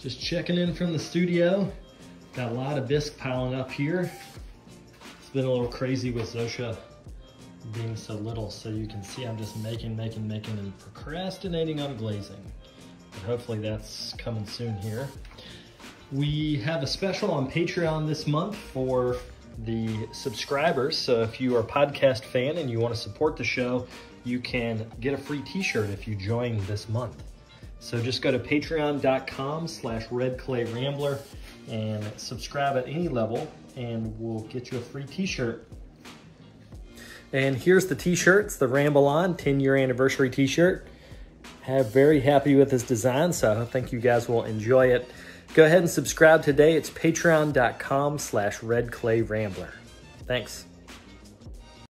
Just checking in from the studio. Got a lot of bisque piling up here. It's been a little crazy with Zosha being so little, so you can see I'm just making, making, making, and procrastinating on glazing. But hopefully that's coming soon here. We have a special on Patreon this month for the subscribers. So if you are a podcast fan and you want to support the show, you can get a free t-shirt if you join this month. So just go to patreon.com slash redclayrambler and subscribe at any level and we'll get you a free t-shirt. And here's the t-shirt. It's the Ramble On 10 year anniversary t-shirt. Have very happy with this design, so I think you guys will enjoy it. Go ahead and subscribe today. It's patreon.com slash redclayrambler. Thanks.